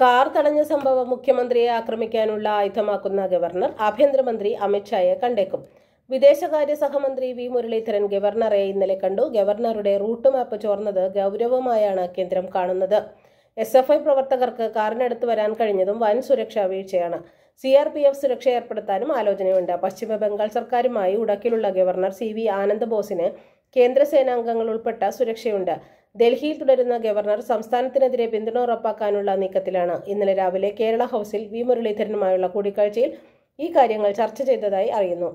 Car തടഞ്ഞ സംഭവം മുഖ്യമന്ത്രിയെ ആക്രമിക്കാനുള്ള ആയുധമാക്കുന്ന ഗവർണർ ആഭ്യന്തരമന്ത്രി അമിത്ഷായെ കണ്ടേക്കും. വിദേശകാര്യ സഹമന്ത്രി വി മുരളീധരൻ ഗവർണറെ ഇന്നലെ കണ്ടു. ഗവർണറുടെ റൂട്ട് മാപ്പ് ചോർന്നത് ഗൗരവമായാണ് കേന്ദ്രം കാണുന്നത്. എസ് എഫ് ഐ പ്രവർത്തകർക്ക് കാറിനടുത്ത് വരാൻ കഴിഞ്ഞതും വൻ സുരക്ഷാ വീഴ്ചയാണ്. സി ആർ പി എഫ് സുരക്ഷ ഏർപ്പെടുത്താനും ആലോചനയുണ്ട്. പശ്ചിമ ബംഗാൾ സർക്കാരുമായി ഉടക്കിലുള്ള ഗവർണർ സി വി ആനന്ദ് ബോസിന് കേന്ദ്ര സേനാംഗങ്ങൾ ഉൾപ്പെട്ട സുരക്ഷയുണ്ട്. ഡൽഹിയിൽ തുടരുന്ന ഗവർണർ സംസ്ഥാനത്തിനെതിരെ പിന്തുണ ഉറപ്പാക്കാനുള്ള നീക്കത്തിലാണ്. ഇന്നലെ രാവിലെ കേരള ഹൗസിൽ വി മുരളീധരനുമായുള്ള കൂടിക്കാഴ്ചയിൽ ഈ കാര്യങ്ങൾ ചർച്ച ചെയ്തതായി അറിയുന്നു.